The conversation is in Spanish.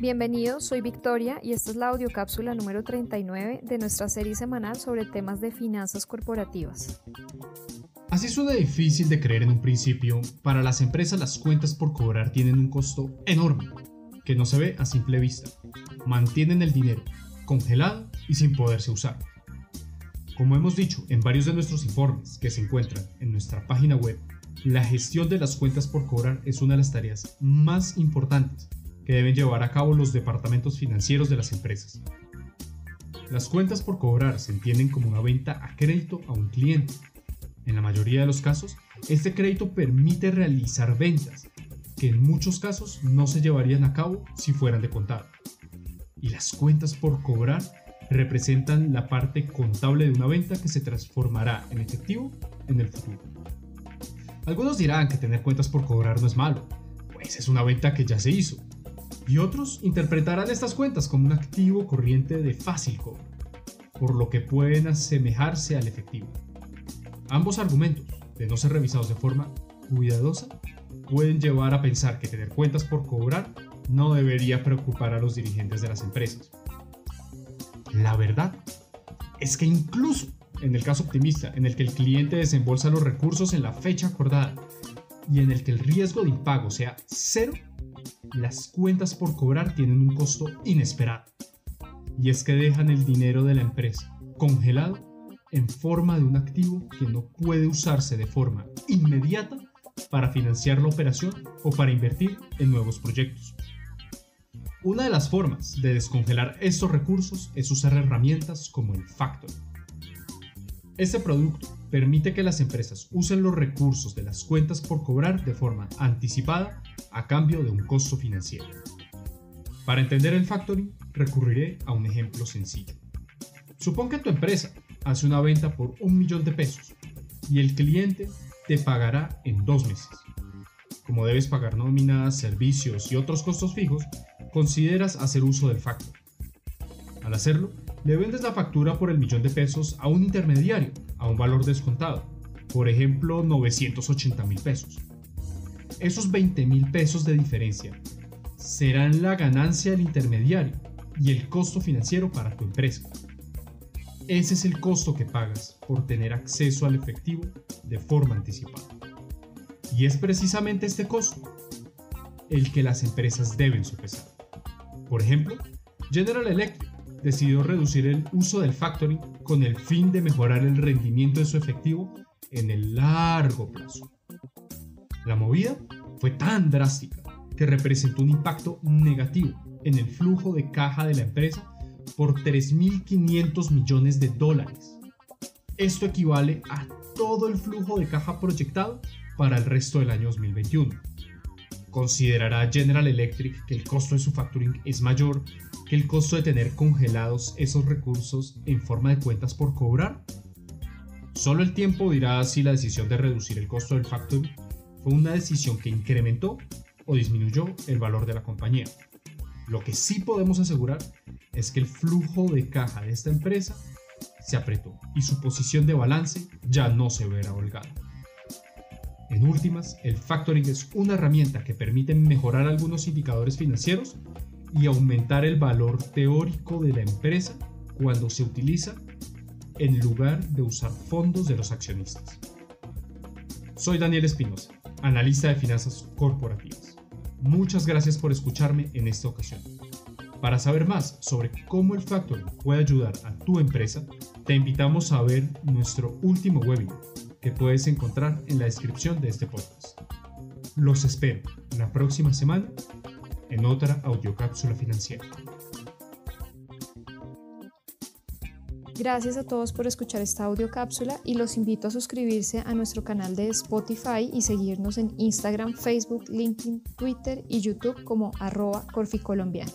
Bienvenidos, soy Victoria y esta es la audiocápsula número 39 de nuestra serie semanal sobre temas de finanzas corporativas. Así suena difícil de creer en un principio, para las empresas las cuentas por cobrar tienen un costo enorme, que no se ve a simple vista. Mantienen el dinero congelado y sin poderse usar. Como hemos dicho en varios de nuestros informes que se encuentran en nuestra página web, la gestión de las cuentas por cobrar es una de las tareas más importantes que deben llevar a cabo los departamentos financieros de las empresas. Las cuentas por cobrar se entienden como una venta a crédito a un cliente. En la mayoría de los casos, este crédito permite realizar ventas que en muchos casos no se llevarían a cabo si fueran de contado. Y las cuentas por cobrar representan la parte contable de una venta que se transformará en efectivo en el futuro. Algunos dirán que tener cuentas por cobrar no es malo, pues es una venta que ya se hizo, y otros interpretarán estas cuentas como un activo corriente de fácil cobro, por lo que pueden asemejarse al efectivo. Ambos argumentos, de no ser revisados de forma cuidadosa, pueden llevar a pensar que tener cuentas por cobrar no debería preocupar a los dirigentes de las empresas. La verdad es que incluso en el caso optimista, en el que el cliente desembolsa los recursos en la fecha acordada y en el que el riesgo de impago sea cero, las cuentas por cobrar tienen un costo inesperado. Y es que dejan el dinero de la empresa congelado en forma de un activo que no puede usarse de forma inmediata para financiar la operación o para invertir en nuevos proyectos. Una de las formas de descongelar estos recursos es usar herramientas como el factoring. Este producto permite que las empresas usen los recursos de las cuentas por cobrar de forma anticipada a cambio de un costo financiero. Para entender el factoring, recurriré a un ejemplo sencillo. Supón que tu empresa hace una venta por un millón de pesos y el cliente te pagará en dos meses. Como debes pagar nóminas, servicios y otros costos fijos, consideras hacer uso del factor. Al hacerlo, le vendes la factura por el millón de pesos a un intermediario a un valor descontado, por ejemplo 980 mil pesos. Esos 20 mil pesos de diferencia serán la ganancia del intermediario y el costo financiero para tu empresa. Ese es el costo que pagas por tener acceso al efectivo de forma anticipada. Y es precisamente este costo el que las empresas deben sopesar. Por ejemplo, General Electric decidió reducir el uso del factoring con el fin de mejorar el rendimiento de su efectivo en el largo plazo. La movida fue tan drástica que representó un impacto negativo en el flujo de caja de la empresa por 3.500 millones de dólares. Esto equivale a todo el flujo de caja proyectado para el resto del año 2021. ¿Considerará General Electric que el costo de su factoring es mayor que el costo de tener congelados esos recursos en forma de cuentas por cobrar? Solo el tiempo dirá si la decisión de reducir el costo del factoring fue una decisión que incrementó o disminuyó el valor de la compañía. Lo que sí podemos asegurar es que el flujo de caja de esta empresa se apretó y su posición de balance ya no se verá holgada. En últimas, el factoring es una herramienta que permite mejorar algunos indicadores financieros y aumentar el valor teórico de la empresa cuando se utiliza en lugar de usar fondos de los accionistas. Soy Daniel Espinosa, analista de finanzas corporativas. Muchas gracias por escucharme en esta ocasión. Para saber más sobre cómo el factoring puede ayudar a tu empresa, te invitamos a ver nuestro último webinar que puedes encontrar en la descripción de este podcast. Los espero la próxima semana en otra audiocápsula financiera. Gracias a todos por escuchar esta audiocápsula y los invito a suscribirse a nuestro canal de Spotify y seguirnos en Instagram, Facebook, LinkedIn, Twitter y YouTube como arroba corficolombiano.